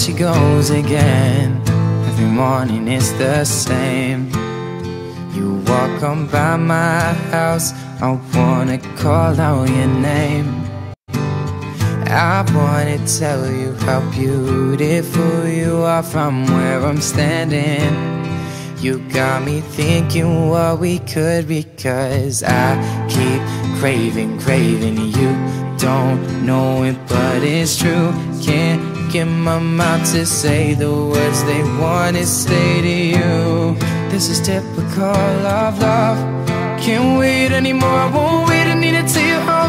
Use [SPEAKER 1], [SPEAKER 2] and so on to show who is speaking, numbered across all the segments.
[SPEAKER 1] she goes again. Every morning it's the same. You walk on by my house, I wanna call out your name. I wanna tell you how beautiful you are from where I'm standing. You got me thinking what we could be, cause I keep craving, craving you. Don't know it, but it's true. Can't get my mouth to say the words they wanna say to you. This is typical of love. Can't wait anymore, I won't wait. I need to tell you how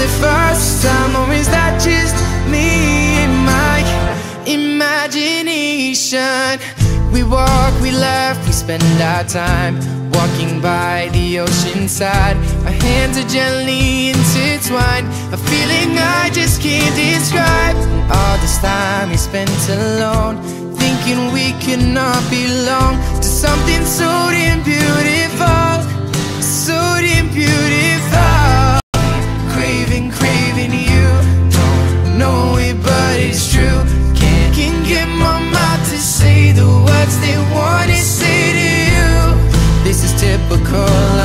[SPEAKER 1] the first time, or is that just me and my imagination? We walk, we laugh, we spend our time walking by the ocean side. Our hands are gently intertwined, a feeling I just can't describe. All this time we spent alone, because